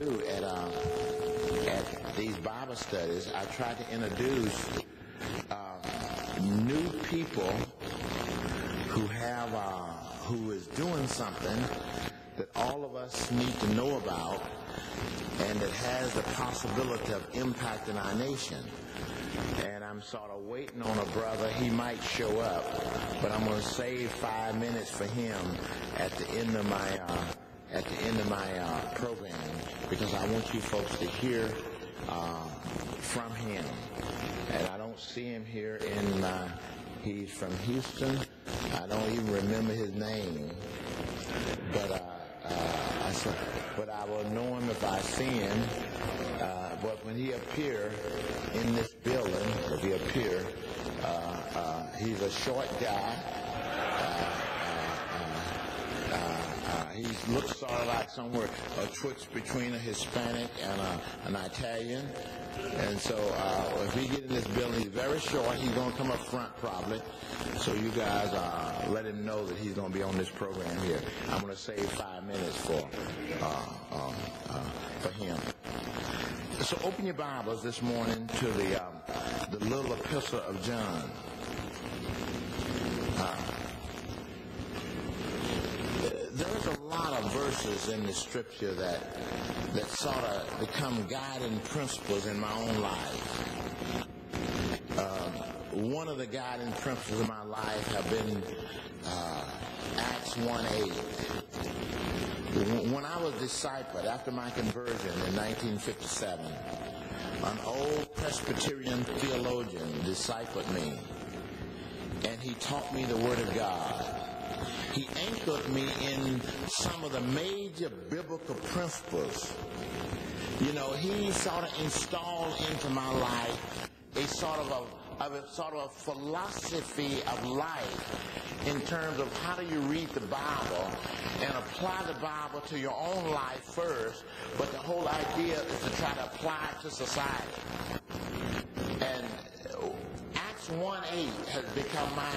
at uh, at these Bible studies, I try to introduce uh, new people who have uh, who is doing something that all of us need to know about, and that has the possibility of impacting our nation. And I'm sort of waiting on a brother. He might show up, but I'm going to save five minutes for him at the end of my uh, at the end of my uh, program because I want you folks to hear uh, from him. And I don't see him here in. Uh, he's from Houston. I don't even remember his name, but uh, uh, I said, but I will know him if I see him. Uh, but when he appear in this building, if he appear, uh, he's a short guy. Uh, uh, uh, he looks sort of like somewhere a twitch between a Hispanic and a, an Italian. And so uh, if he get in this building, he's very short. He's going to come up front probably. So you guys uh, let him know that he's going to be on this program here. I'm going to save five minutes for uh, uh, uh, for him. So open your Bibles this morning to the um, the little epistle of John. Uh, there's a lot of verses in the scripture that that sort of become guiding principles in my own life. Uh, one of the guiding principles of my life have been uh, Acts 1:8. When I was discipled after my conversion in 1957, an old Presbyterian theologian discipled me, and he taught me the Word of God he anchored me in some of the major biblical principles. You know, he sort of installed into my life a sort of a, a sort of a philosophy of life in terms of how do you read the Bible and apply the Bible to your own life first, but the whole idea is to try to apply it to society. And Acts 1.8 has become my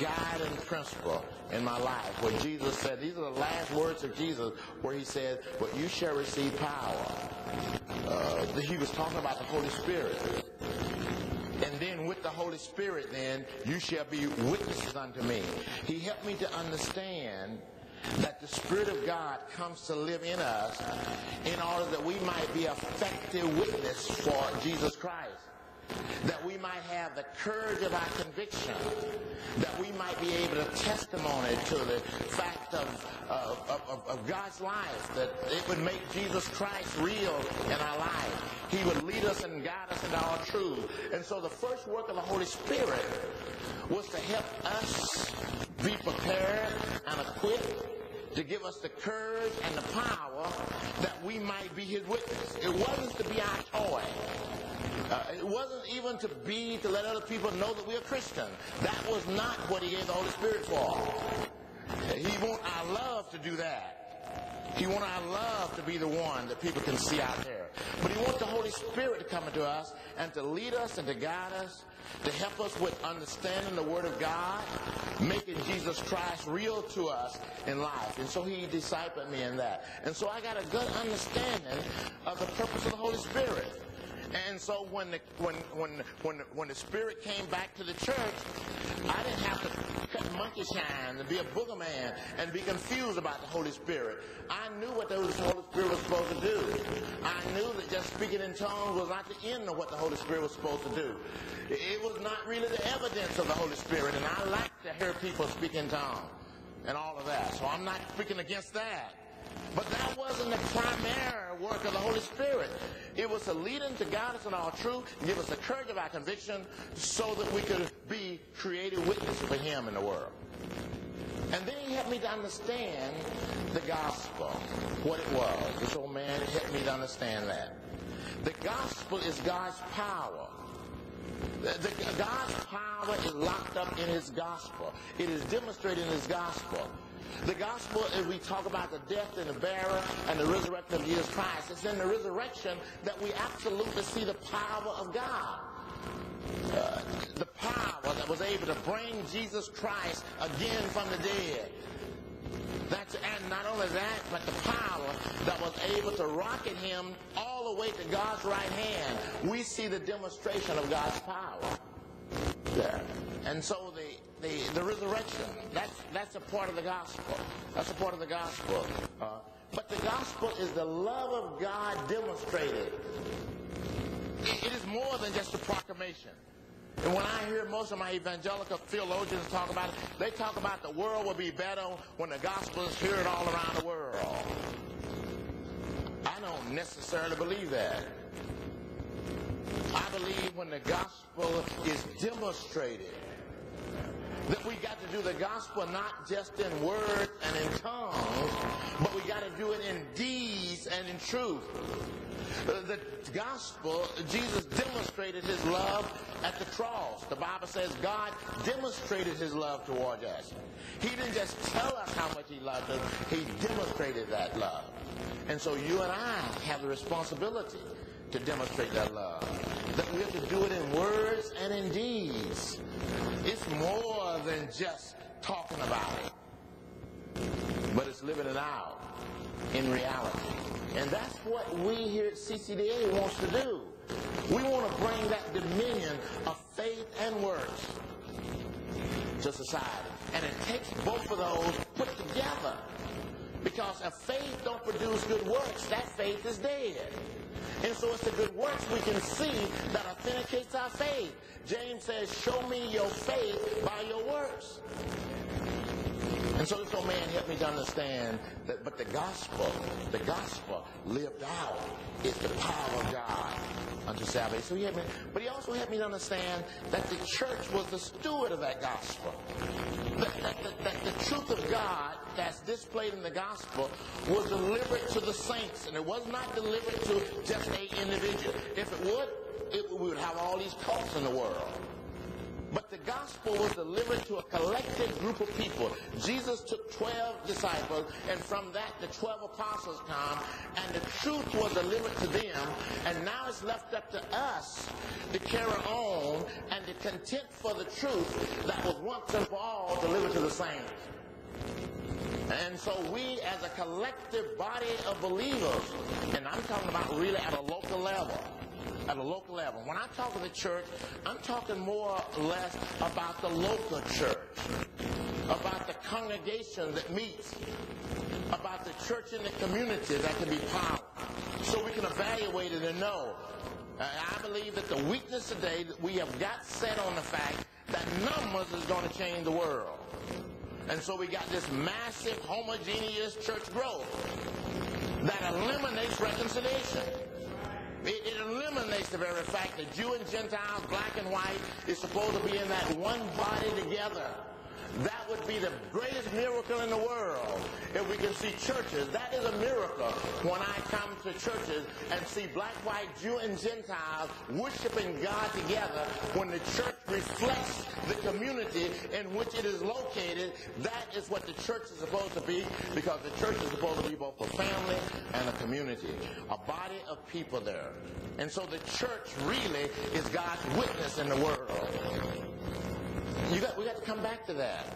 guiding principle in my life where Jesus said, these are the last words of Jesus where he said, but you shall receive power. Uh, he was talking about the Holy Spirit. And then with the Holy Spirit, then you shall be witnesses unto me. He helped me to understand that the Spirit of God comes to live in us in order that we might be effective witness for Jesus Christ that we might have the courage of our conviction, that we might be able to testimony to the fact of, of, of, God's life, that it would make Jesus Christ real in our life. He would lead us and guide us into all truth. And so the first work of the Holy Spirit was to help us be prepared and equipped to give us the courage and the power that we might be his witness. It wasn't to be our toy. Uh, it wasn't even to be to let other people know that we are Christian. That was not what he gave the Holy Spirit for. He want our love to do that. He want our love to be the one that people can see out there. But he wants the Holy Spirit to come into us and to lead us and to guide us, to help us with understanding the Word of God, making Jesus Christ real to us in life. And so he discipled me in that. And so I got a good understanding of the purpose of the Holy Spirit. And so when the when when when when the Spirit came back to the church, I didn't have to cut monkey shine and be a boogeyman and be confused about the Holy Spirit. I knew what the Holy Spirit was supposed to do. I knew that just speaking in tongues was not the end of what the Holy Spirit was supposed to do. It was not really the evidence of the Holy Spirit, and I like to hear people speak in tongues and all of that. So I'm not speaking against that. But that wasn't the primary work of the Holy Spirit. It was to lead us to guide us in all truth, give us the courage of our conviction so that we could be creative witnesses for Him in the world. And then he helped me to understand the gospel, what it was. This old man helped me to understand that. The gospel is God's power. The, the, God's power is locked up in his gospel. It is demonstrated in his gospel. The gospel is we talk about the death and the burial and the resurrection of Jesus Christ. It's in the resurrection that we absolutely see the power of God. Uh, the power that was able to bring Jesus Christ again from the dead. That's, and not only that, but the power that was able to rocket him all the way to God's right hand. We see the demonstration of God's power there. And so the, the, resurrection, that's, that's a part of the gospel. That's a part of the gospel. Uh, but the gospel is the love of God demonstrated. It, it is more than just a proclamation. And when I hear most of my evangelical theologians talk about it, they talk about the world will be better when the gospel is heard all around the world. I don't necessarily believe that. I believe when the gospel is demonstrated, that we got to do the gospel not just in words and in tongues, but we got to do it in deeds and in truth. The gospel, Jesus demonstrated his love at the cross. The Bible says God demonstrated his love toward us. He didn't just tell us how much he loved us, he demonstrated that love. And so you and I have the responsibility to demonstrate that love. That we have to do it in words and in deeds. It's more than just talking about it, but it's living it out in reality. And that's what we here at CCDA wants to do. We want to bring that dominion of faith and works to society. And it takes both of those put together. Because if faith don't produce good works, that faith is dead. And so it's the good works we can see that authenticates our faith. James says, show me your faith by your works. And so this old man helped me to understand that, but the gospel, the gospel lived out is the power of God unto salvation. So he helped me, but he also helped me to understand that the church was the steward of that gospel. That, that, that, that the truth of God that's displayed in the gospel was delivered to the saints, and it was not delivered to just a individual. If it would, it, we would have all these cults in the world. But the gospel was delivered to a collective group of people. Jesus took 12 disciples, and from that, the 12 apostles come, and the truth was delivered to them, and now it's left up to us to carry on and to contend for the truth that was once and for all delivered to the saints. And so we, as a collective body of believers, and I'm talking about really at a local level, at a local level. When I talk of the church, I'm talking more or less about the local church, about the congregation that meets, about the church in the community that can be powerful, so we can evaluate it and know. Uh, I believe that the weakness today that we have got set on the fact that numbers is going to change the world. And so we got this massive homogeneous church growth that eliminates reconciliation. It, it, eliminates the very fact that Jew and Gentile, black and white, is supposed to be in that one body together. That would be the greatest miracle in the world if we can see churches. That is a miracle when I come to churches and see black, white, Jew, and Gentiles worshiping God together. When the church reflects the community in which it is located, that is what the church is supposed to be because the church is supposed to be both a family and a community, a body of people there. And so the church really is God's witness in the world. You got, we got to come back to that.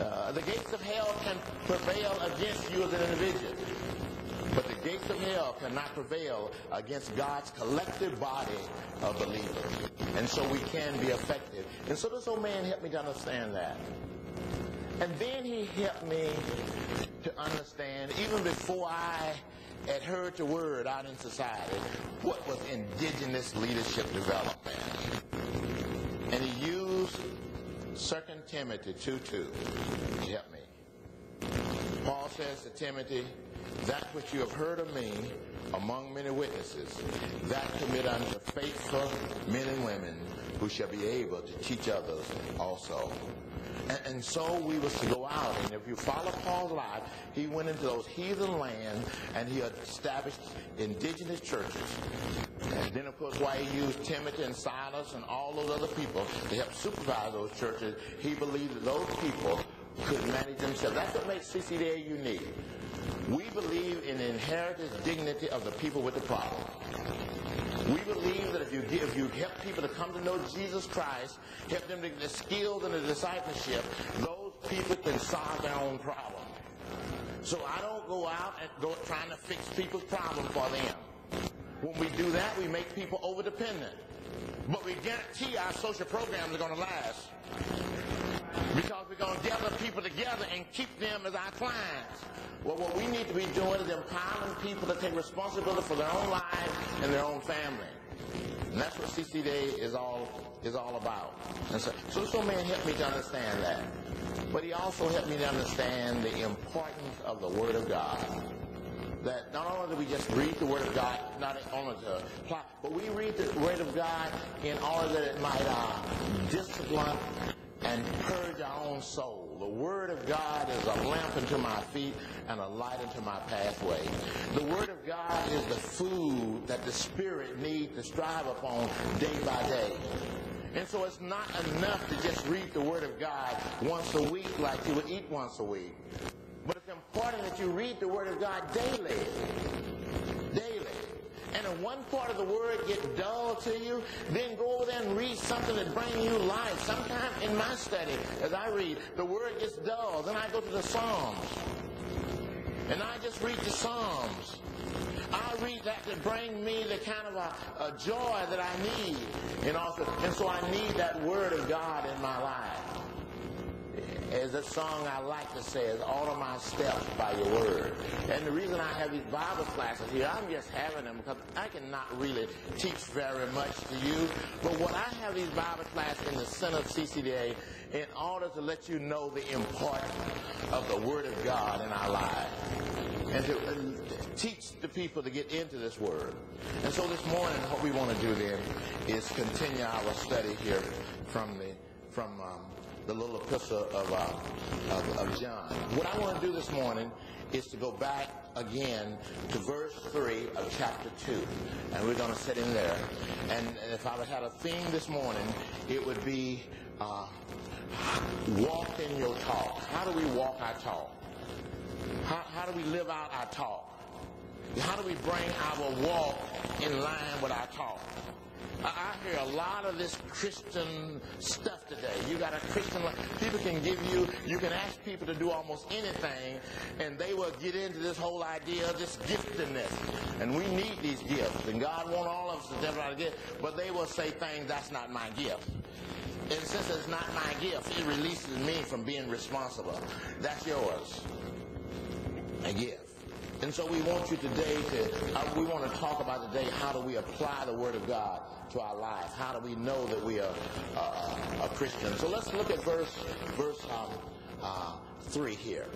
Uh, the gates of hell can prevail against you as an individual. But the gates of hell cannot prevail against God's collective body of believers. And so we can be effective. And so this old man helped me to understand that. And then he helped me to understand, even before I had heard the word out in society, what was indigenous leadership development. And he used 2 Timothy 2 2. Help me. Paul says to Timothy, That which you have heard of me among many witnesses, that commit unto faithful men and women who shall be able to teach others also. And, and, so we was to go out, and if you follow Paul's life, he went into those heathen lands and he established indigenous churches. And then, of course, why he used Timothy and Silas and all those other people to help supervise those churches, he believed that those people could manage themselves. That's what makes CCDA unique. We believe in the inherited dignity of the people with the problem. We believe that if you give, if you help people to come to know Jesus Christ, help them to get the skills and the discipleship, those people can solve their own problem. So I don't go out and go trying to fix people's problems for them. When we do that, we make people over-dependent. But we guarantee our social programs are going to last. Because we're going to gather people together and keep them as our clients. Well, what we need to be doing is empowering people to take responsibility for their own lives and their own family. And that's what CCDA is all is all about. And so, so, so man helped me to understand that. But he also helped me to understand the importance of the Word of God that not only do we just read the Word of God, not only to apply, but we read the Word of God in order that it might uh, discipline and purge our own soul. The Word of God is a lamp unto my feet and a light unto my pathway. The Word of God is the food that the Spirit needs to strive upon day by day. And so it's not enough to just read the Word of God once a week like you would eat once a week. Important that you read the Word of God daily. Daily. And if one part of the Word gets dull to you, then go over there and read something that brings you life. Sometimes in my study, as I read, the Word gets dull. Then I go to the Psalms. And I just read the Psalms. I read that to bring me the kind of a, a joy that I need. And so I need that Word of God in my life as a song I like to say is order my steps by your word. And the reason I have these Bible classes here, I'm just having them because I cannot really teach very much to you. But what I have these Bible classes in the center of CCDA in order to let you know the importance of the word of God in our lives. And to and teach the people to get into this word. And so this morning, what we want to do then is continue our study here from the from um, the little epistle of, uh, of, of John. What I want to do this morning is to go back again to verse 3 of chapter 2. And we're going to sit in there. And, and if I had a theme this morning, it would be uh, walk in your talk. How do we walk our talk? How, how do we live out our talk? How do we bring our walk in line with our talk? I hear a lot of this Christian stuff today. You got a Christian, life. people can give you, you can ask people to do almost anything, and they will get into this whole idea of this giftedness. And we need these gifts, and God wants all of us to develop a gift, but they will say things, that's not my gift. And since it's not my gift, it releases me from being responsible. That's yours. A gift. And so we want you today to, uh, we want to talk about today how do we apply the Word of God to our life? How do we know that we are uh, a Christian? So let's look at verse, verse um, uh, 3 here.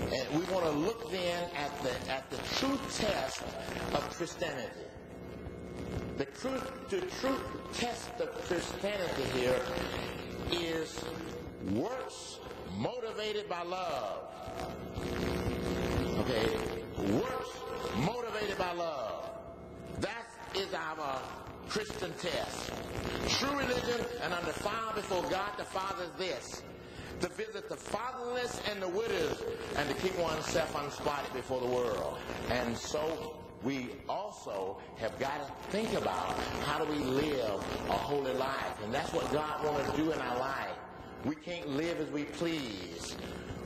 And we want to look then at the, at the true test of Christianity. The true, the true test of Christianity here is works motivated by love. Okay, works motivated by love. That is our Christian test. True religion and undefiled before God the Father is this to visit the fatherless and the widows and to keep oneself unspotted before the world. And so we also have got to think about how do we live a holy life. And that's what God wants to do in our life. We can't live as we please.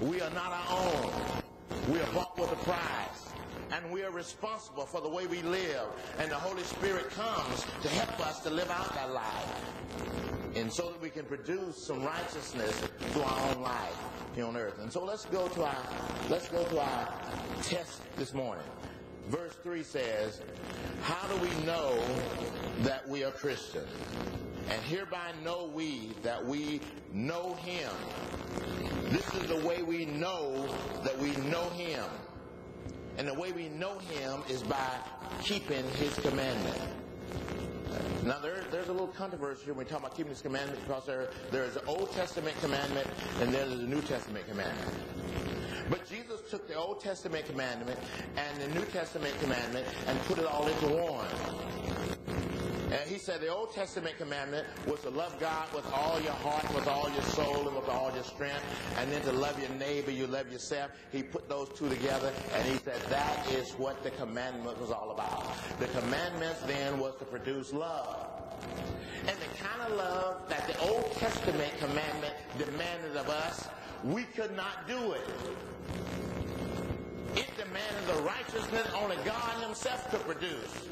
We are not our own. We are bought with a price and we are responsible for the way we live. And the Holy Spirit comes to help us to live out that life. And so that we can produce some righteousness through our own life here on earth. And so let's go to our let's go to our test this morning. Verse 3 says, How do we know that we are Christians? And hereby know we that we know him. This is the way we know that we know him. And the way we know him is by keeping his commandment. Now, there, there's a little controversy when we talk about keeping his commandment because there, there is an Old Testament commandment and there's a New Testament commandment. But Jesus took the Old Testament commandment and the New Testament commandment and put it all into one. And he said the Old Testament commandment was to love God with all your heart, with all your soul, and with all your strength, and then to love your neighbor, you love yourself. He put those two together, and he said that is what the commandment was all about. The commandments then was to produce love. And the kind of love that the Old Testament commandment demanded of us, we could not do it. It demanded the righteousness only God himself could produce.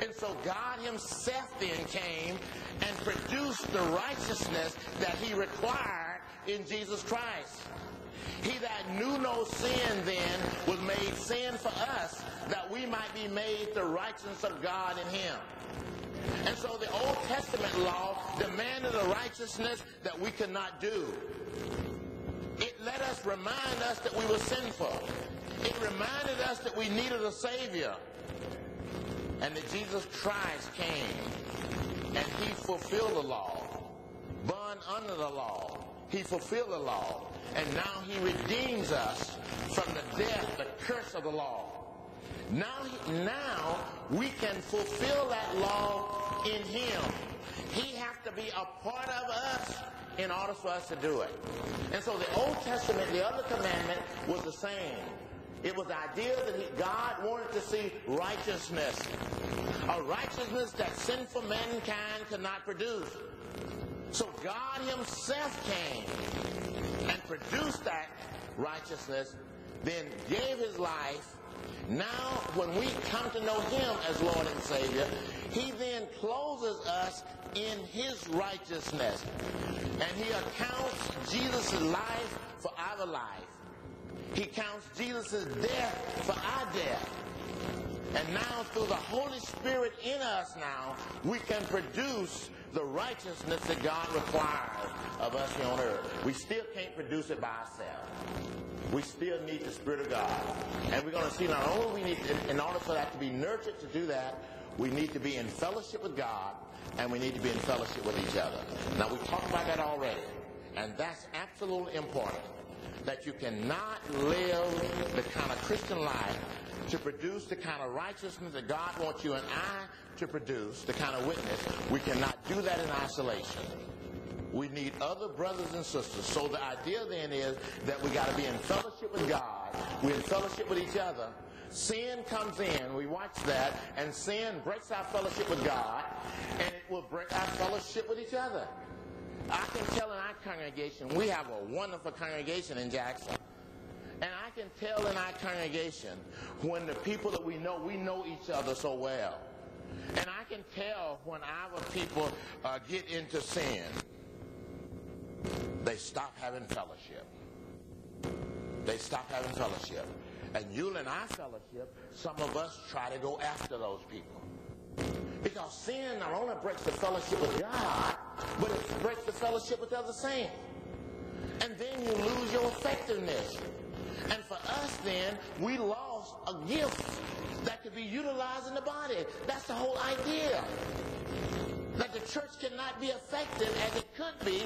And so God himself then came and produced the righteousness that he required in Jesus Christ. He that knew no sin then was made sin for us that we might be made the righteousness of God in him. And so the Old Testament law demanded a righteousness that we could not do. It let us remind us that we were sinful. It reminded us that we needed a Savior. And that Jesus Christ came and he fulfilled the law. Born under the law. He fulfilled the law. And now he redeems us from the death, the curse of the law. Now, now we can fulfill that law in him. He has to be a part of us in order for us to do it. And so the Old Testament, the other commandment was the same. It was the idea that he, God wanted to see righteousness, a righteousness that sinful mankind could not produce. So God himself came and produced that righteousness, then gave his life. Now, when we come to know him as Lord and Savior, he then closes us in his righteousness. And he accounts Jesus' life for our life. He counts Jesus' death for our death. And now through the Holy Spirit in us now, we can produce the righteousness that God requires of us here on earth. We still can't produce it by ourselves. We still need the Spirit of God. And we're going to see not only we need, in order for that to be nurtured to do that, we need to be in fellowship with God and we need to be in fellowship with each other. Now we talked about that already. And that's absolutely important that you cannot live the kind of Christian life to produce the kind of righteousness that God wants you and I to produce, the kind of witness. We cannot do that in isolation. We need other brothers and sisters. So the idea then is that we got to be in fellowship with God. We're in fellowship with each other. Sin comes in, we watch that, and sin breaks our fellowship with God, and it will break our fellowship with each other. I can tell in our congregation, we have a wonderful congregation in Jackson. And I can tell in our congregation when the people that we know, we know each other so well. And I can tell when our people uh, get into sin, they stop having fellowship. They stop having fellowship. And you and our fellowship, some of us try to go after those people. Because sin not only breaks the fellowship with God, but it breaks the fellowship with other saints. And then you lose your effectiveness. And for us then, we lost a gift that could be utilized in the body. That's the whole idea. That the church cannot be effective as it could be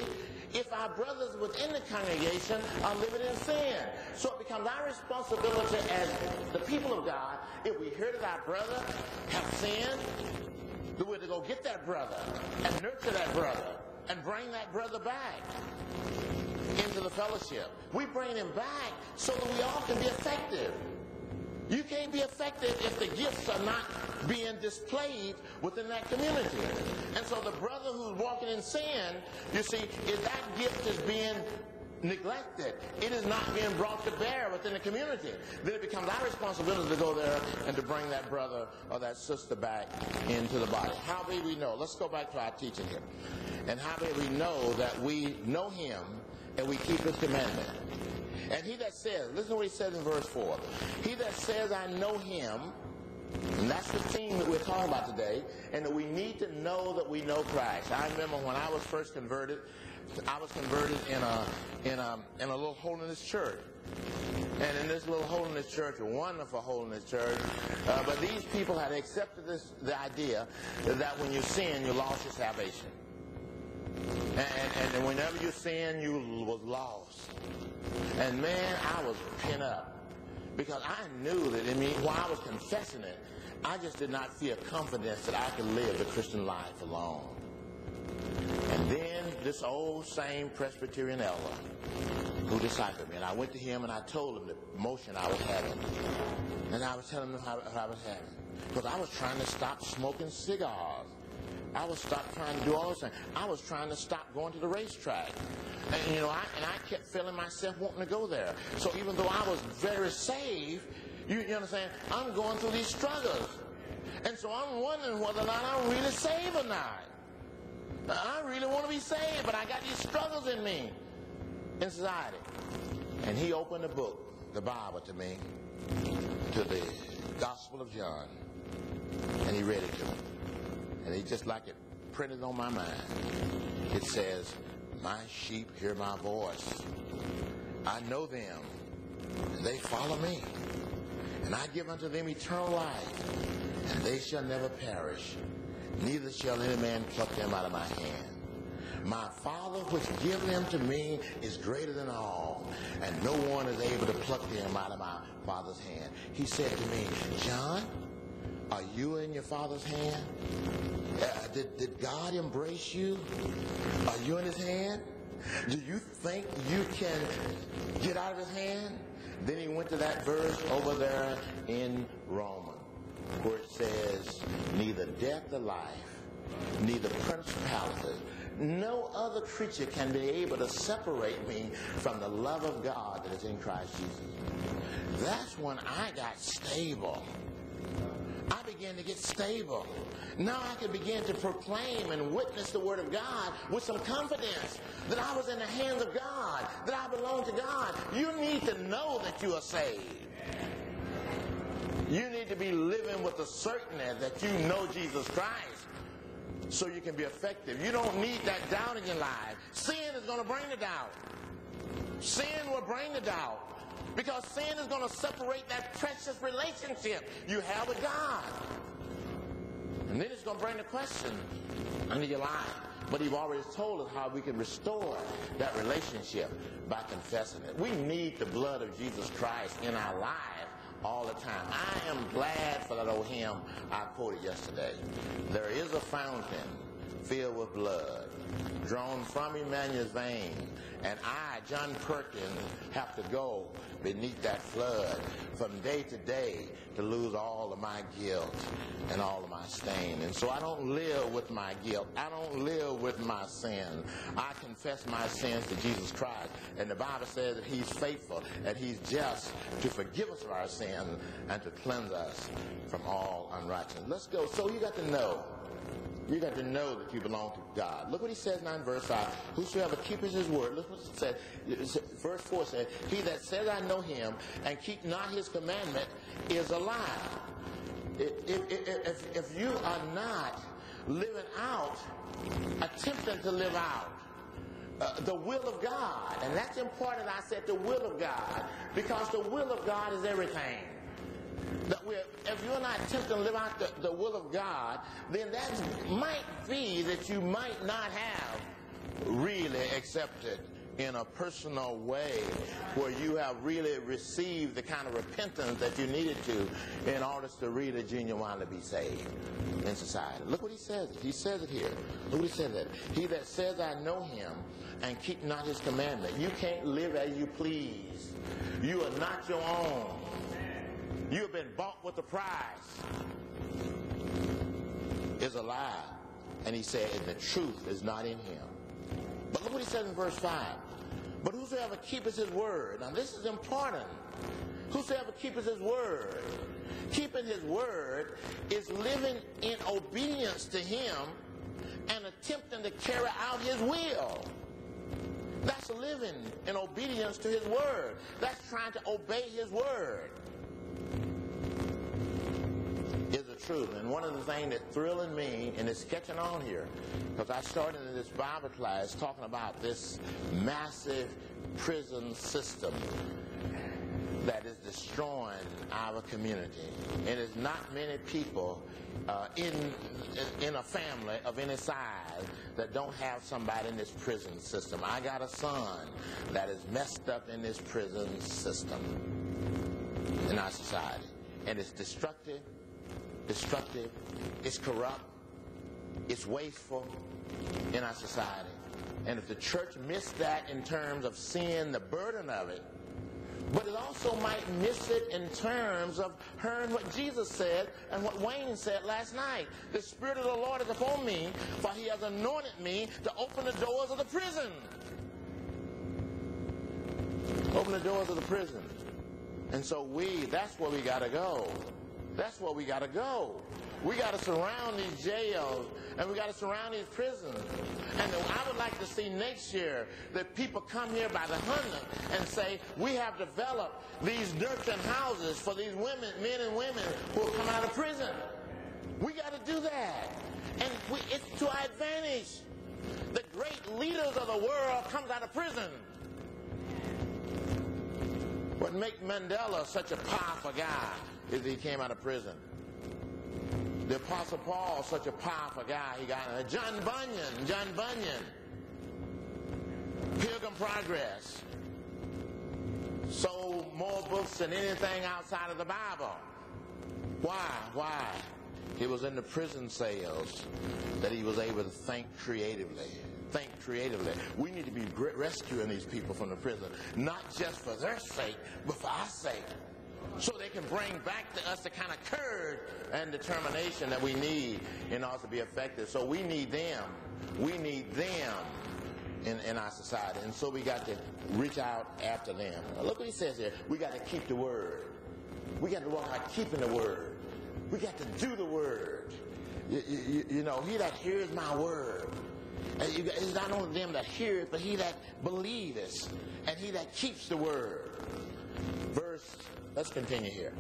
if our brothers within the congregation are living in sin. So it becomes our responsibility as the people of God, if we hear that our brother have sinned, that we're to go get that brother and nurture that brother and bring that brother back into the fellowship. We bring him back so that we all can be effective. You can't be effective if the gifts are not being displayed within that community. And so the brother who's walking in sin, you see, if that gift is being neglected, it is not being brought to bear within the community, then it becomes our responsibility to go there and to bring that brother or that sister back into the body. How do we know? Let's go back to our teaching here. And how do we know that we know him and we keep his commandment? And he that says, listen to what he says in verse 4. He that says, I know him, and that's the theme that we're talking about today, and that we need to know that we know Christ. I remember when I was first converted, I was converted in a in a in a little holiness church. And in this little holiness church, a wonderful holiness church, uh, but these people had accepted this the idea that when you sin, you lost your salvation. And, and, whenever you sin, you was lost. And man, I was pent up because I knew that in me, while I was confessing it, I just did not feel confidence that I could live the Christian life alone. And then this old same Presbyterian elder who discipled me, and I went to him and I told him the motion I was having. And I was telling him how, how I was having. Because I was trying to stop smoking cigars. I was stop trying to do all those things. I was trying to stop going to the racetrack. And you know, I and I kept feeling myself wanting to go there. So even though I was very saved, You, you understand? I'm going through these struggles. And so I'm wondering whether or not I'm really saved or not. I really want to be saved, but I got these struggles in me, in society. And he opened the book, the Bible, to me, to the Gospel of John, and he read it to me. And he just like it printed on my mind. It says, My sheep hear my voice. I know them, and they follow me. And I give unto them eternal life, and they shall never perish, neither shall any man pluck them out of my hand. My Father which give them to me is greater than all, and no one is able to pluck them out of my Father's hand. He said to me, John, are you in your Father's hand? Uh, did, did God embrace you? Are you in his hand? Do you think you can get out of his hand? Then he went to that verse over there in Romans where it says, neither death nor life, neither principality, no other creature can be able to separate me from the love of God that is in Christ Jesus. That's when I got stable. I began to get stable. Now I could begin to proclaim and witness the Word of God with some confidence that I was in the hands of God, that I belong to God. You need to know that you are saved. You need to be living with the certainty that you know Jesus Christ so you can be effective. You don't need that doubt in your life. Sin is going to bring the doubt. Sin will bring the doubt. Because sin is going to separate that precious relationship you have with God. And then it's going to bring the question into your life. But you've already told us how we can restore that relationship by confessing it. We need the blood of Jesus Christ in our lives all the time. I am glad for that old hymn I quoted yesterday. There is a fountain filled with blood drawn from Emmanuel's vein. And I, John Perkins, have to go beneath that flood from day to day to lose all of my guilt and all of my stain. And so I don't live with my guilt. I don't live with my sin. I confess my sins to Jesus Christ. And the Bible says that he's faithful and he's just to forgive us of our sins and to cleanse us from all unrighteousness. Let's go. So you got to know you got to know that you belong to God. Look what he says now in verse 5. Whosoever keepeth his word, look what it said. Verse 4 says, He that says, I know him, and keep not his commandment, is a. If, if, if, if you are not living out, attempting to live out, uh, the will of God, and that's important, I said the will of God, because the will of God is everything that we're, if you're not attempting to live out the, the will of God, then that might be that you might not have really accepted in a personal way where you have really received the kind of repentance that you needed to in order to really genuinely be saved in society. Look what he says. He says it here. Look what he says that. He that says I know him and keep not his commandment. You can't live as you please. You are not your own. You have been bought with a price. Is a lie. And he said, and the truth is not in him. But look what he says in verse 5. But whosoever keepeth his word. Now this is important. Whosoever keepeth his word. Keeping his word is living in obedience to him and attempting to carry out his will. That's living in obedience to his word. That's trying to obey his word. Truth. And one of the things that's thrilling me, and it's catching on here, because I started in this Bible class talking about this massive prison system that is destroying our community. And it's not many people uh, in, in a family of any size that don't have somebody in this prison system. I got a son that is messed up in this prison system in our society. And it's destructive destructive, it's corrupt, it's wasteful in our society. And if the church missed that in terms of seeing the burden of it, but it also might miss it in terms of hearing what Jesus said and what Wayne said last night. The Spirit of the Lord is upon me, for he has anointed me to open the doors of the prison. Open the doors of the prison. And so we, that's where we got to go. That's where we got to go. We got to surround these jails and we got to surround these prisons. And I would like to see next year that people come here by the hundred and say, we have developed these nurturing houses for these women, men and women who will come out of prison. We got to do that. And we, it's to our advantage. The great leaders of the world comes out of prison. What makes Mandela such a powerful guy is he came out of prison. The Apostle Paul, such a powerful guy, he got John Bunyan, John Bunyan, Pilgrim Progress, sold more books than anything outside of the Bible. Why? Why? It was in the prison cells that he was able to think creatively. Think creatively. We need to be rescuing these people from the prison, not just for their sake, but for our sake. So they can bring back to us the kind of courage and determination that we need in order to be effective. So we need them. We need them in, in our society. And so we got to reach out after them. Look what he says here. We got to keep the word. We got to walk out keeping the word. We got to do the word. You, you, you know, he that hears my word. It's not only them that hear it, but he that believeth, and he that keeps the word. Verse, let's continue here.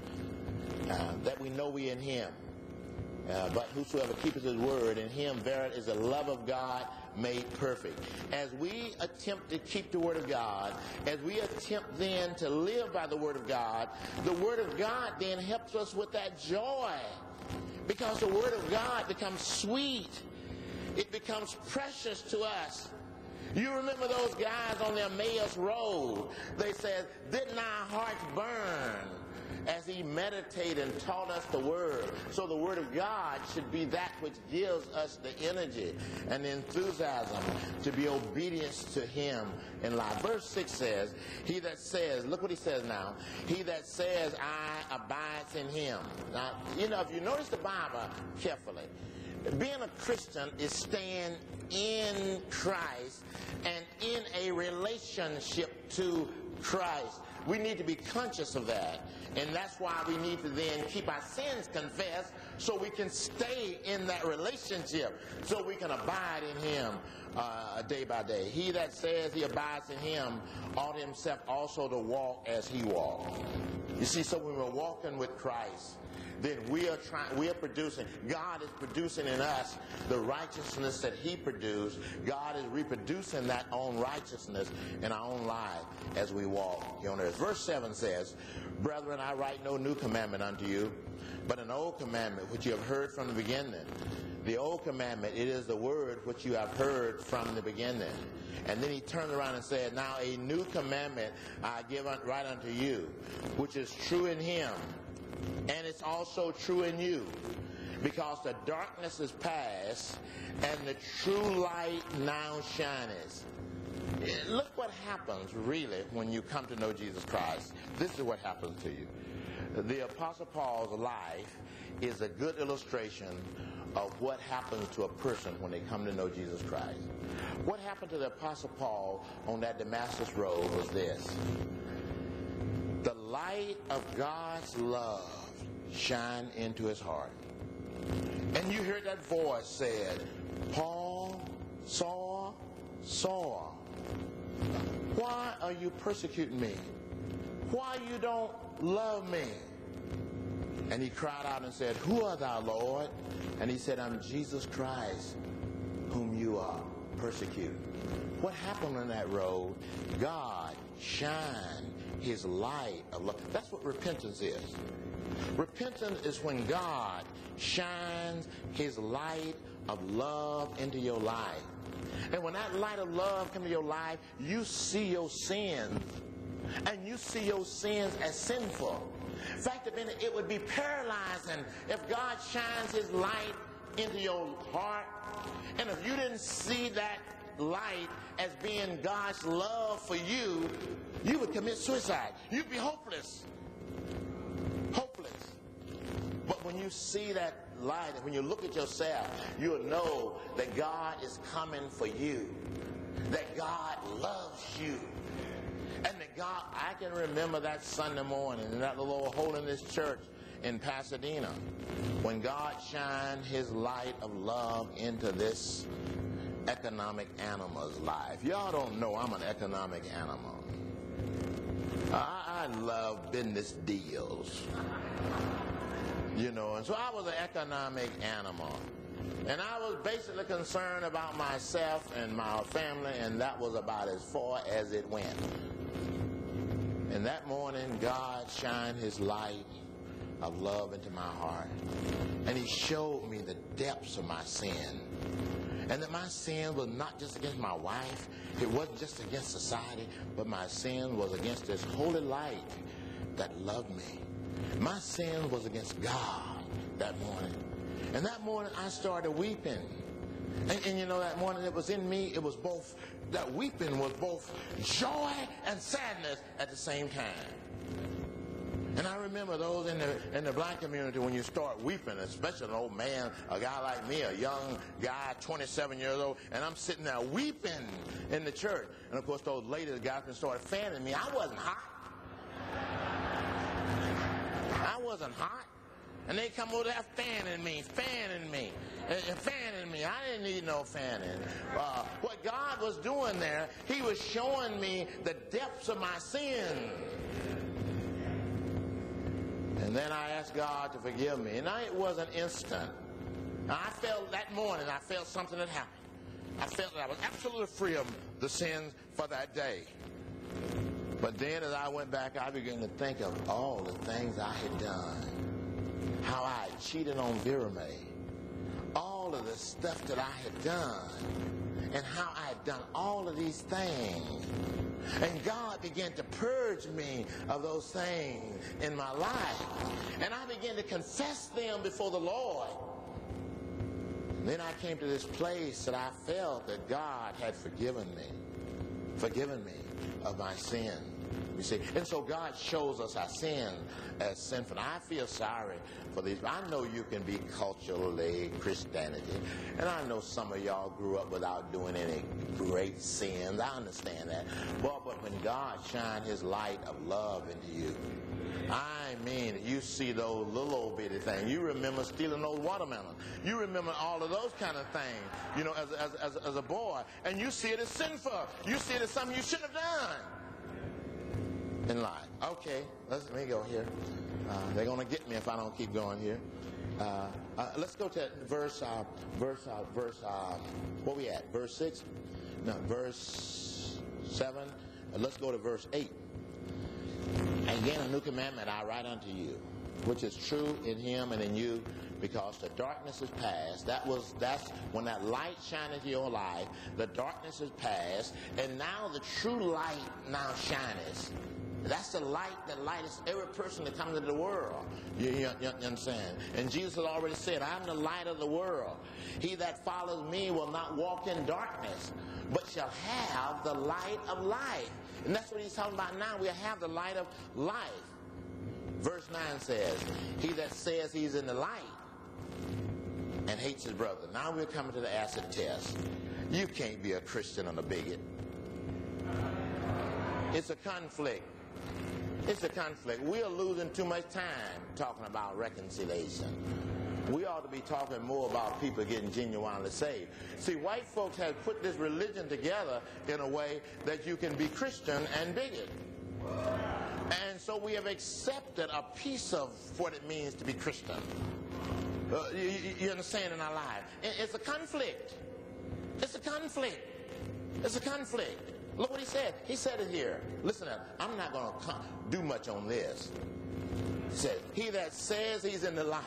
Uh, that we know we in him. Uh, but whosoever keepeth his word, in him verily is the love of God made perfect. As we attempt to keep the Word of God, as we attempt then to live by the Word of God, the Word of God then helps us with that joy. Because the Word of God becomes sweet. It becomes precious to us. You remember those guys on the Emmaus Road? They said, Didn't our hearts burn? as he meditated and taught us the word. So the word of God should be that which gives us the energy and the enthusiasm to be obedience to him in life. Verse 6 says, He that says, look what he says now, he that says, I abides in him. Now, you know, if you notice the Bible carefully, being a Christian is staying in Christ and in a relationship to Christ. We need to be conscious of that. And that's why we need to then keep our sins confessed so we can stay in that relationship, so we can abide in Him uh, day by day. He that says he abides in Him ought himself also to walk as He walked. You see, so when we're walking with Christ, then we are trying we are producing. God is producing in us the righteousness that he produced. God is reproducing that own righteousness in our own life as we walk here on earth. Verse 7 says brethren i write no new commandment unto you but an old commandment which you have heard from the beginning. The old commandment it is the word which you have heard from the beginning. And then he turned around and said, Now a new commandment I give right unto you, which is true in him and it's also true in you because the darkness is past and the true light now shines. Look what happens really when you come to know Jesus Christ. This is what happens to you. The Apostle Paul's life is a good illustration of what happens to a person when they come to know Jesus Christ. What happened to the Apostle Paul on that Damascus road was this. The light of God's love shine into his heart. And you hear that voice said, Paul, Saul, Saul, why are you persecuting me? Why you don't love me? And he cried out and said, Who art thou, Lord? And he said, I'm Jesus Christ, whom you are persecuting. What happened on that road? God shined his light. That's what repentance is. Repentance is when God shines his light of love into your life. And when that light of love comes into your life, you see your sins. And you see your sins as sinful. In fact, it would be paralyzing if God shines his light into your heart. And if you didn't see that light as being God's love for you, you would commit suicide. You'd be hopeless. Hopeless. But when you see that light and when you look at yourself, you'll know that God is coming for you, that God loves you. And that God, I can remember that Sunday morning in that little old this church in Pasadena when God shined his light of love into this economic animal's life. Y'all don't know I'm an economic animal. I, I love business deals. You know, and so I was an economic animal. And I was basically concerned about myself and my family, and that was about as far as it went. And that morning, God shined his light of love into my heart. And he showed me the depths of my sin. And that my sin was not just against my wife, it wasn't just against society, but my sin was against this holy light that loved me. My sin was against God that morning. And that morning I started weeping. And, and, you know, that morning it was in me, it was both, that weeping was both joy and sadness at the same time. And I remember those in the in the black community when you start weeping, especially an old man, a guy like me, a young guy, 27 years old, and I'm sitting there weeping in the church. And of course, those ladies got up and started fanning me. I wasn't hot. I wasn't hot. And they come over there fanning me, fanning me, and, fanning me. I didn't need no fanning. Uh, what God was doing there, He was showing me the depths of my sin. And then I asked God to forgive me. And I, it was an instant. Now, I felt that morning, I felt something had happened. I felt that I was absolutely free of the sins for that day. But then as I went back, I began to think of all the things I had done. How I had cheated on Vera Mae. All of the stuff that I had done. And how I had done all of these things. And God began to purge me of those things in my life. And I began to confess them before the Lord. And then I came to this place that I felt that God had forgiven me, forgiven me of my sin. You see, and so God shows us our sin as sinful. I feel sorry for these. I know you can be culturally Christianity, and I know some of y'all grew up without doing any great sins. I understand that. But, but when God shines His light of love into you, I mean, you see those little old bitty things. You remember stealing those watermelons. You remember all of those kind of things, you know, as, as, as, as a boy. And you see it as sinful. You see it as something you shouldn't have done in life. Okay, let me go here. Uh, they're going to get me if I don't keep going here. Uh, uh, let's go to verse, uh, verse, uh, verse, uh, what we at? Verse 6? No, verse 7. let's go to verse 8. Again, a new commandment I write unto you, which is true in him and in you, because the darkness is past. That was that's when that light shined into your life. The darkness is past, and now the true light now shines. That's the light that lights every person that comes into the world. You, you, you, understand? And Jesus has already said, I'm the light of the world. He that follows me will not walk in darkness, but shall have the light of life. And that's what he's talking about now. We have the light of life. Verse 9 says, He that says he's in the light and hates his brother. Now we're coming to the acid test. You can't be a Christian and a bigot. It's a conflict. It's a conflict. We are losing too much time talking about reconciliation. We ought to be talking more about people getting genuinely saved. See, white folks have put this religion together in a way that you can be Christian and bigot. And so we have accepted a piece of what it means to be Christian. Uh, you, you, understand in our lives? It's a conflict. It's a conflict. It's a conflict. Look what he said. He said it here. Listen, I'm not going to do much on this. He said, He that says he's in the light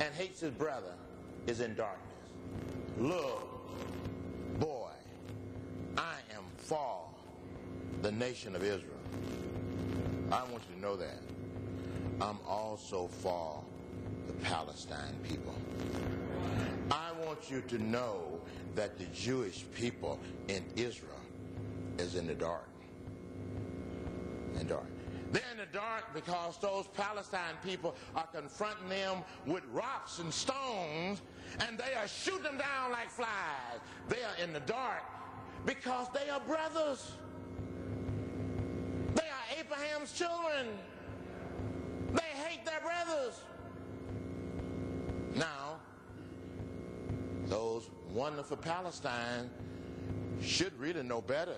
and hates his brother is in darkness. Look, boy, I am for the nation of Israel. I want you to know that. I'm also for the Palestine people. I want you to know that the Jewish people in Israel is in the dark. In the dark. They're in the dark because those Palestine people are confronting them with rocks and stones, and they are shooting them down like flies. They are in the dark because they are brothers. They are Abraham's children. They hate their brothers. Now, those wonderful Palestine should really know better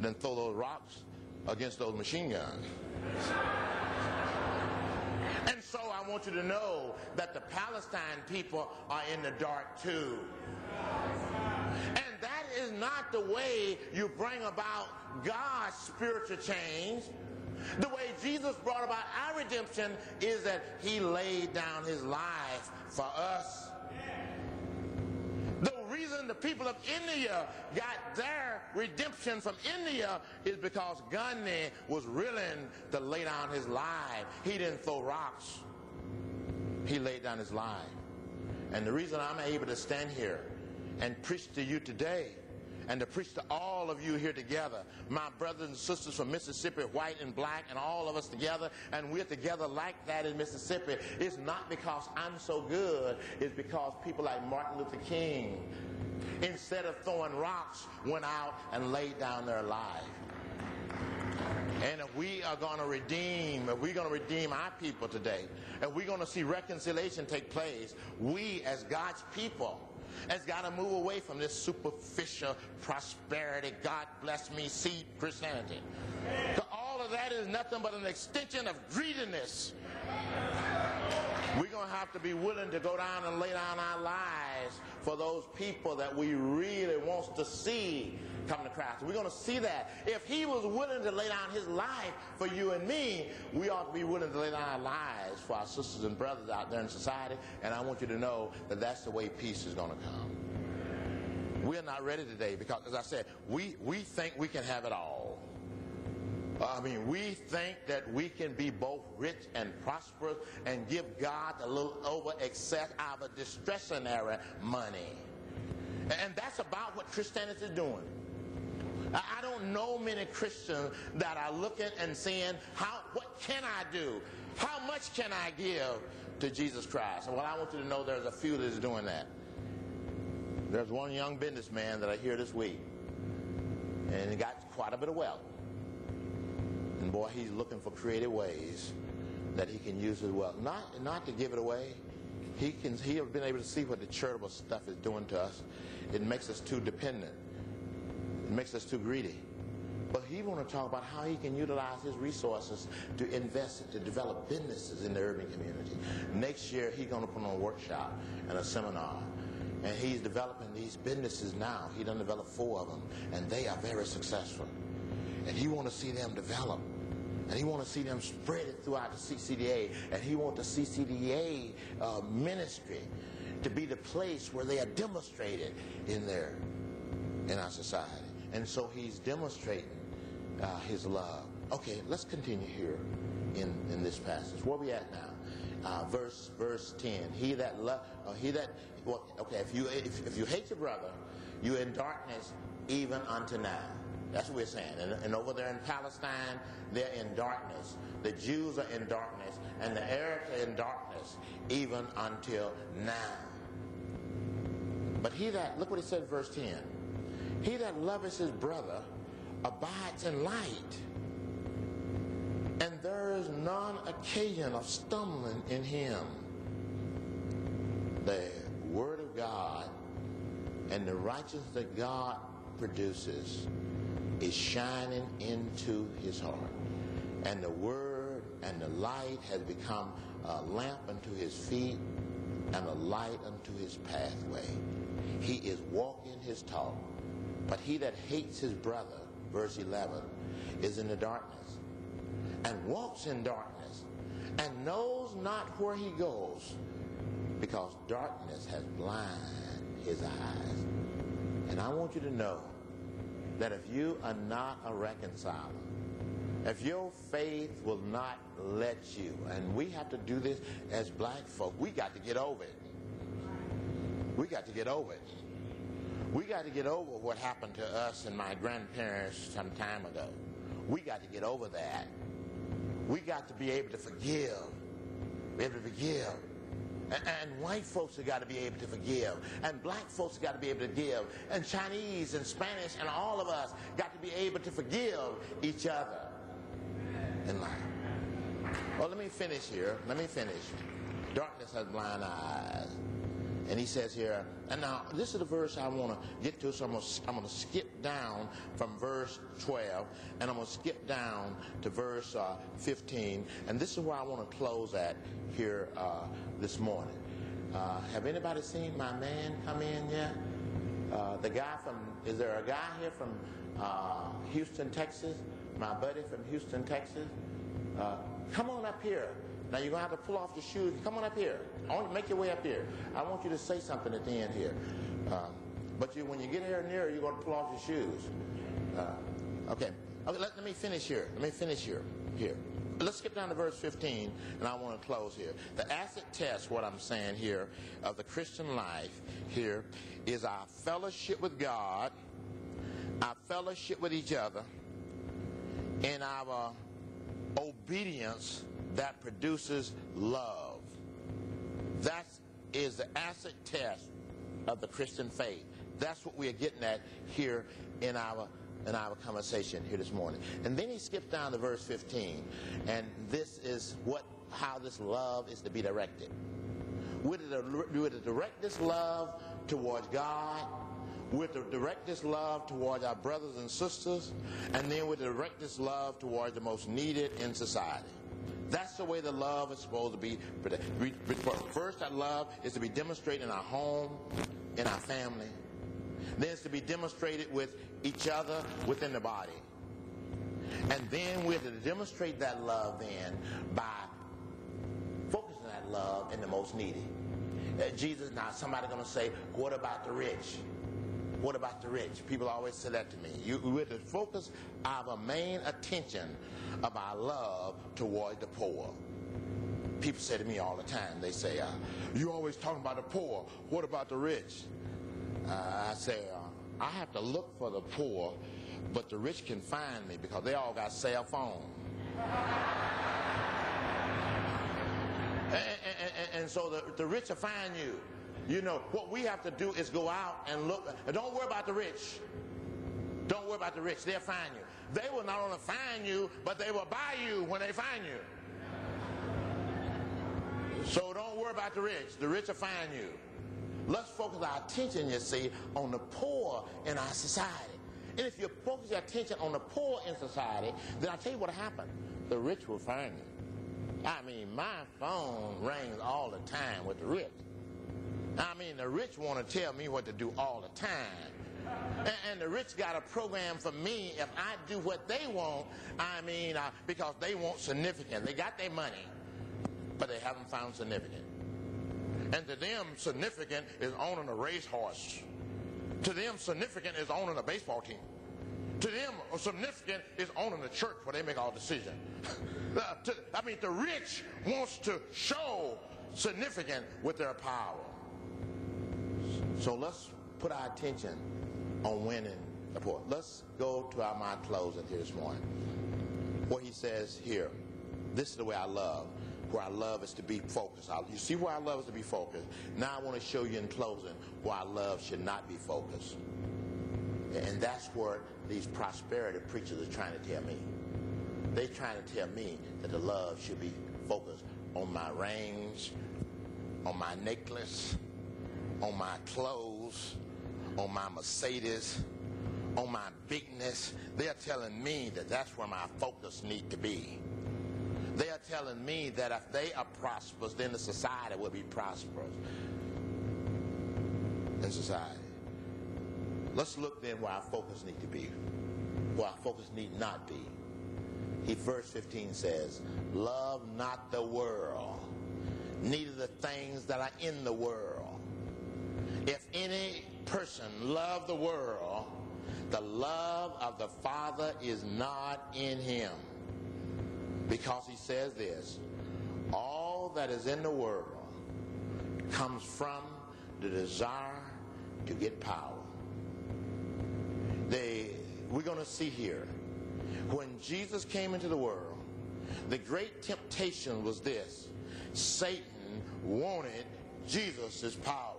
than throw those rocks against those machine guns. And so I want you to know that the Palestine people are in the dark too. And that is not the way you bring about God's spiritual change. The way Jesus brought about our redemption is that he laid down his life for us. The reason the people of India got their redemption from India is because Gandhi was willing to lay down his life. He didn't throw rocks. He laid down his life. And the reason I'm able to stand here and preach to you today and to preach to all of you here together, my brothers and sisters from Mississippi, white and black, and all of us together, and we're together like that in Mississippi. It's not because I'm so good, it's because people like Martin Luther King, instead of throwing rocks, went out and laid down their life. And if we are going to redeem, if we're going to redeem our people today, and we're going to see reconciliation take place, we as God's people has got to move away from this superficial prosperity, God bless me, seed Christianity. all of that is nothing but an extension of greediness. We're going to have to be willing to go down and lay down our lives for those people that we really want to see come to Christ. We're going to see that. If he was willing to lay down his life for you and me, we ought to be willing to lay down our lives for our sisters and brothers out there in society. And I want you to know that that's the way peace is going to come. We're not ready today because, as I said, we, we think we can have it all. I mean, we think that we can be both rich and prosperous and give God a little over excess our discretionary money. And that's about what Christianity is doing. I don't know many Christians that are looking and saying, how, what can I do? How much can I give to Jesus Christ? Well, I want you to know there's a few that is doing that. There's one young businessman that I hear this week, and he got quite a bit of wealth. And boy, he's looking for creative ways that he can use his wealth. Not, not to give it away. He can, he has been able to see what the charitable stuff is doing to us. It makes us too dependent. It makes us too greedy. But he want to talk about how he can utilize his resources to invest, to develop businesses in the urban community. Next year, he's going to put on a workshop and a seminar. And he's developing these businesses now. He done developed four of them, and they are very successful. And he want to see them develop. And he want to see them spread it throughout the CCDA. And he want the CCDA uh, ministry to be the place where they are demonstrated in there, in our society. And so he's demonstrating uh, his love. Okay, let's continue here in, in this passage. Where we at now? Uh, verse verse 10. He that love, uh, he that, well, okay, if you, if, if you hate your brother, you're in darkness even unto now. That's what we're saying. And, and, over there in Palestine, they're in darkness. The Jews are in darkness, and the Arabs are in darkness, even until now. But he that, look what it said verse 10. He that loveth his brother abides in light, and there is none occasion of stumbling in him. The word of God and the righteousness that God produces is shining into his heart. And the word and the light has become a lamp unto his feet and a light unto his pathway. He is walking his talk. But he that hates his brother, verse 11, is in the darkness and walks in darkness and knows not where he goes because darkness has blinded his eyes. And I want you to know that if you are not a reconciler, if your faith will not let you, and we have to do this as black folk, we got to get over it. We got to get over it. We got to get over what happened to us and my grandparents some time ago. We got to get over that. We got to be able to forgive. Be able to forgive. And, white folks have got to be able to forgive. And black folks have got to be able to give. And Chinese and Spanish and all of us got to be able to forgive each other in life. Well, let me finish here. Let me finish. Darkness has blind eyes. And he says here, and now this is the verse I want to get to, so I'm going to, I'm to skip down from verse 12, and I'm going to skip down to verse uh, 15. And this is where I want to close at here uh, this morning. Uh, have anybody seen my man come in yet? Uh, the guy from, is there a guy here from uh, Houston, Texas? My buddy from Houston, Texas? Uh, come on up here. Now you're to have to pull off your shoes. Come on up here. I want you to make your way up here. I want you to say something at the end here. Uh, but you, when you get here near, you're to pull off your shoes. Uh, okay. Okay. Let, let me finish here. Let me finish here. Here. Let's skip down to verse 15, and I want to close here. The acid test, what I'm saying here, of the Christian life here, is our fellowship with God, our fellowship with each other, and our obedience that produces love. That is the acid test of the Christian faith. That's what we are getting at here in our in our conversation here this morning. And then he skips down to verse 15, and this is what how this love is to be directed. We're to, we're to direct this love towards God. We're to direct this love towards our brothers and sisters, and then to direct this love towards the most needed in society. That's the way the love is supposed to be. First, that love is to be demonstrated in our home, in our family. Then it's to be demonstrated with each other within the body. And then we're to demonstrate that love then by focusing that love in the most needy. Uh, Jesus, now somebody going to say, what about the rich? What about the rich? People always say that to me. You, we're to focus our main attention of our love toward the poor. People say to me all the time, they say, uh, you always talking about the poor. What about the rich? Uh, I say, uh, I have to look for the poor, but the rich can find me because they all got cell phones. and, and, and, and, so the, the rich will find you. You know, what we have to do is go out and look. Don't worry about the rich. Don't worry about the rich. They'll find you. They will not only find you, but they will buy you when they find you. So don't worry about the rich. The rich will find you. Let's focus our attention, you see, on the poor in our society. And if you focus your attention on the poor in society, then I'll tell you what happened. The rich will find you. I mean, my phone rings all the time with the rich. I mean, the rich want to tell me what to do all the time. And, and, the rich got a program for me if I do what they want, I mean, uh, because they want significant. They got their money, but they haven't found significant. And to them, significant is owning a racehorse. To them, significant is owning a baseball team. To them, significant is owning a church where they make all decisions. uh, I mean, the rich wants to show significant with their power. So let's put our attention on winning the poor. Let's go to our mind closing here this morning. What he says here, this is the way I love. Where I love is to be focused. You see where I love is to be focused. Now I want to show you in closing why I love should not be focused. And that's what these prosperity preachers are trying to tell me. They're trying to tell me that the love should be focused on my rings, on my necklace, on my clothes, on my Mercedes, on my bigness. They're telling me that that's where my focus need to be. They are telling me that if they are prosperous, then the society will be prosperous in society. Let's look then where our focus need to be, where our focus need not be. He verse 15 says, Love not the world, neither the things that are in the world. If any person love the world, the love of the Father is not in him. Because he says this all that is in the world comes from the desire to get power. They, we're going to see here when Jesus came into the world, the great temptation was this Satan wanted Jesus' power.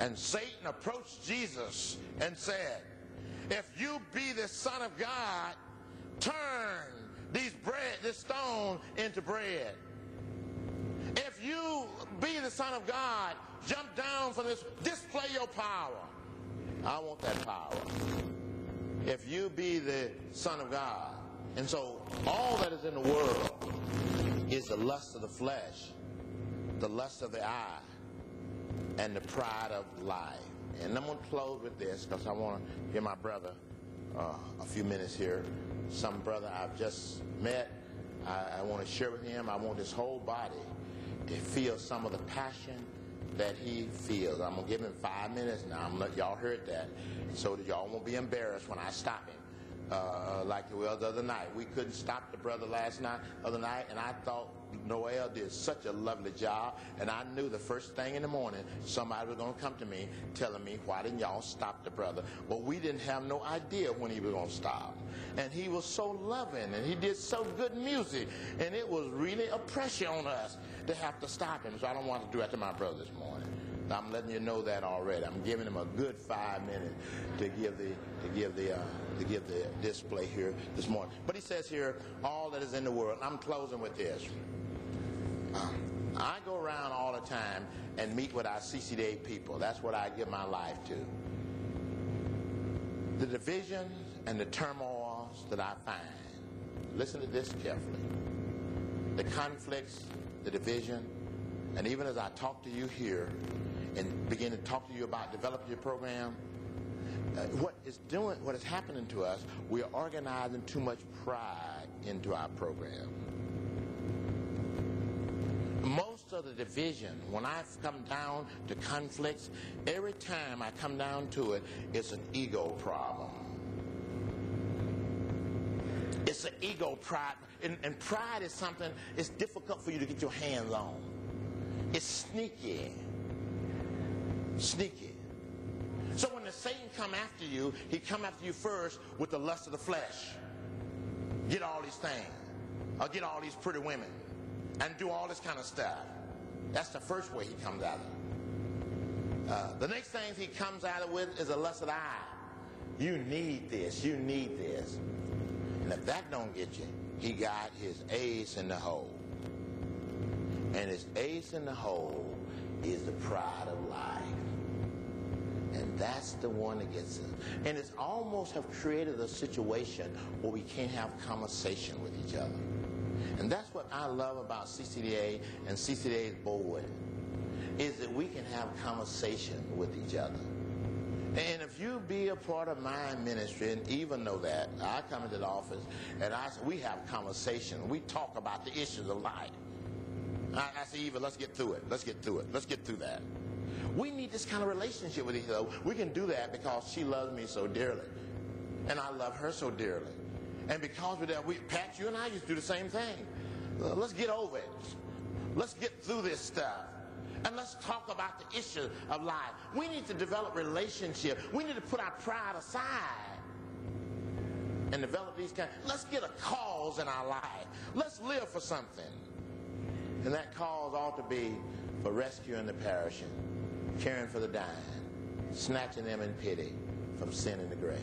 And Satan approached Jesus and said, If you be the Son of God, turn these bread, this stone into bread. If you be the Son of God, jump down from this, display your power. I want that power. If you be the Son of God. And so all that is in the world is the lust of the flesh, the lust of the eye, and the pride of life. And I'm going to close with this because I want to give my brother uh, a few minutes here. Some brother I've just met. I, I want to share with him. I want his whole body to feel some of the passion that he feels. I'm going to give him five minutes now. I'm gonna let y'all heard that so that y'all won't be embarrassed when I stop him. Uh, like it was the other night. We couldn't stop the brother last night, other night, and I thought Noel did such a lovely job, and I knew the first thing in the morning somebody was going to come to me telling me, why didn't y'all stop the brother? Well, we didn't have no idea when he was going to stop. And he was so loving, and he did so good music, and it was really a pressure on us to have to stop him. So I don't want to do that to my brother this morning. I'm letting you know that already. I'm giving him a good five minutes to give the to give the uh, to give the display here this morning. But he says here, all that is in the world. I'm closing with this. I go around all the time and meet with our CCDA people. That's what I give my life to. The divisions and the turmoils that I find. Listen to this carefully. The conflicts, the division, and even as I talk to you here and begin to talk to you about developing your program, uh, what is doing, what is happening to us, we are organizing too much pride into our program. Most of the division, when I come down to conflicts, every time I come down to it, it's an ego problem. It's an ego pride. And, and pride is something it's difficult for you to get your hands on. It's sneaky. Sneaky. So when the Satan come after you, he come after you first with the lust of the flesh. Get all these things. Or get all these pretty women. And do all this kind of stuff. That's the first way he comes at it. Uh, the next thing he comes at it with is a lust of the eye. You need this. You need this. And if that don't get you, he got his ace in the hole. And his ace in the hole is the pride of life. And that's the one that gets us. And it's almost have created a situation where we can't have conversation with each other. And that's what I love about CCDA and CCDA's board, is that we can have conversation with each other. And if you be a part of my ministry, and even know that, I come into the office and I we have conversation. We talk about the issues of life. Mm. I, I say, Eva, let's get through it. Let's get through it. Let's get through that. We need this kind of relationship with each other. We can do that because she loves me so dearly. And I love her so dearly. And because of that, we, Pat, you and I used to do the same thing. Let's get over it. Let's get through this stuff. And let's talk about the issue of life. We need to develop relationship. We need to put our pride aside and develop these kind. Let's get a cause in our life. Let's live for something. And that cause ought to be for rescuing the perishing, caring for the dying, snatching them in pity from sin and the grave.